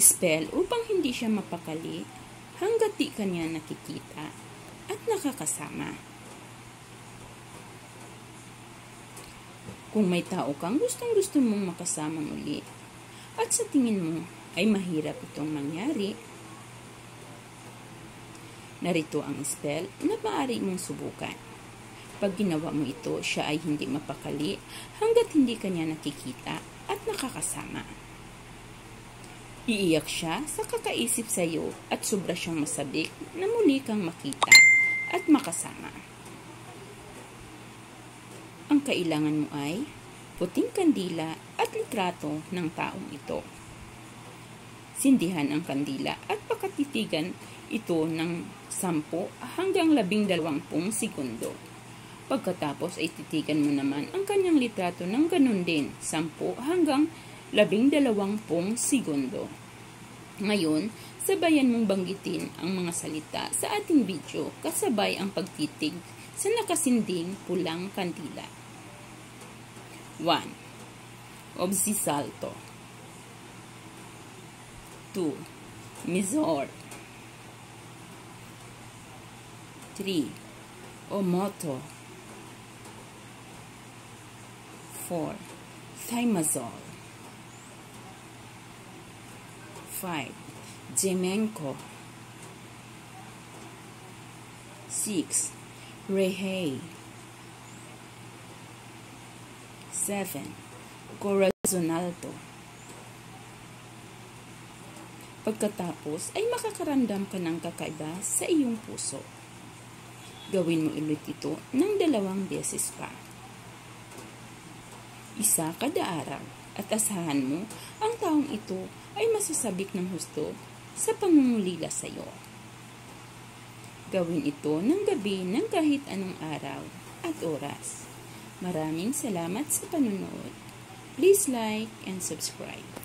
spell upang hindi siya mapakali hanggat di kanya nakikita at nakakasama. Kung may tao kang gustong gusto mong makasama muli at sa tingin mo ay mahirap itong mangyari, narito ang spell na maaari mong subukan. Pag ginawa mo ito, siya ay hindi mapakali hanggat hindi kanya nakikita at nakakasama. Iiyak siya sa kakaisip sa iyo at sobra siyang masabik na muli kang makita at makasama. Ang kailangan mo ay puting kandila at litrato ng taong ito. Sindihan ang kandila at pakatitigan ito ng 10 hanggang 12 segundo. Pagkatapos ay titigan mo naman ang kanyang litrato ng ganun din, 10 hanggang labing dalawampung segundo. Ngayon, sabayan mong banggitin ang mga salita sa ating video kasabay ang pagtitig sa nakasinding pulang kandila. 1. Obsisalto 2. Mizor 3. Omoto 4. Thymazole 5. Jemenko 6. Rehei 7. Corazonalto Pagkatapos ay makakaramdam ka ng kakaiba sa iyong puso. Gawin mo ulit ito ng dalawang beses pa. Isa kada araw at asahan mo ang taong ito ay masasabik ng husto sa pangungulila sa iyo. Gawin ito ng gabi ng kahit anong araw at oras. Maraming salamat sa panunod. Please like and subscribe.